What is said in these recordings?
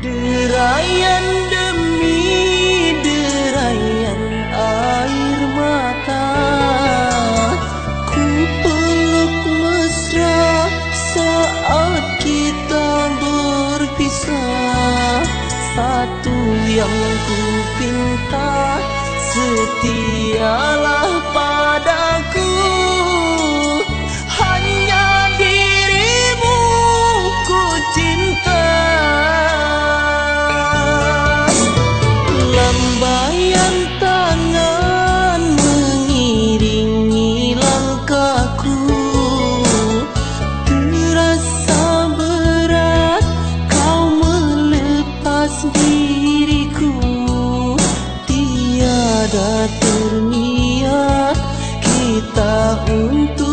Derayan demi derayan air mata Ku peluk mesra saat kita berpisah. Satu yang ku pinta setialah padaku diriku Tiada terniat kita untuk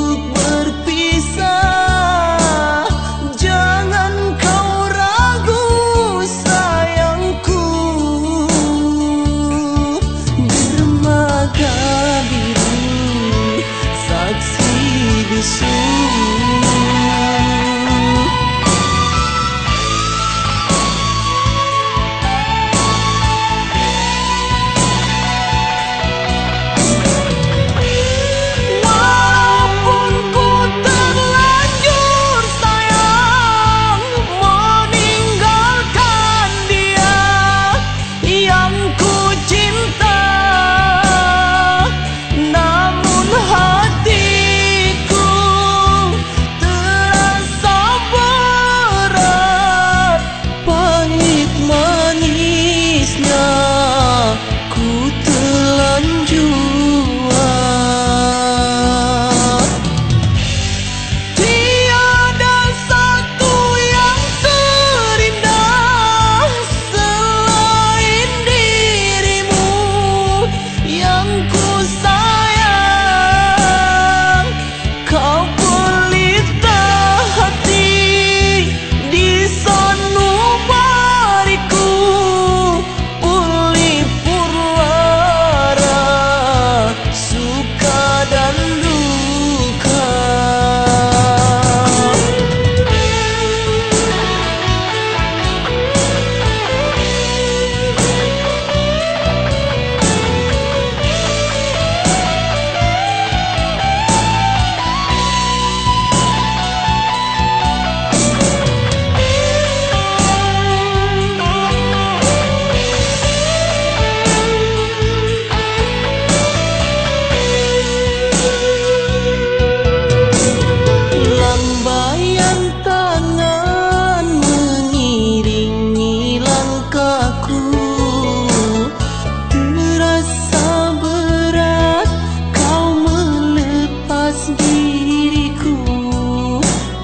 diriku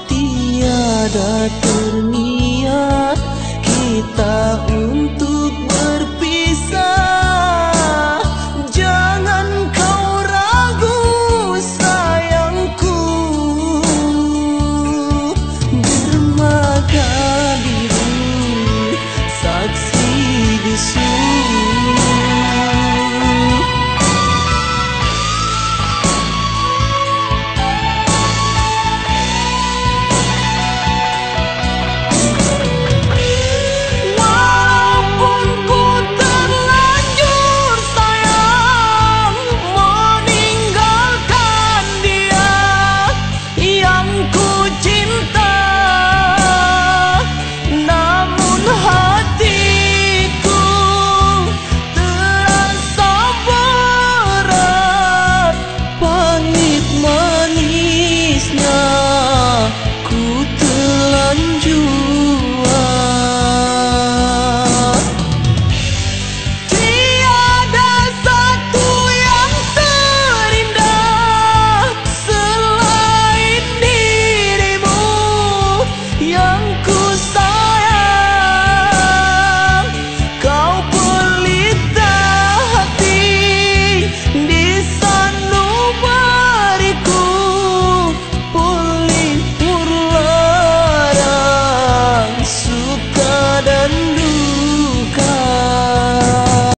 tiada terniat kita.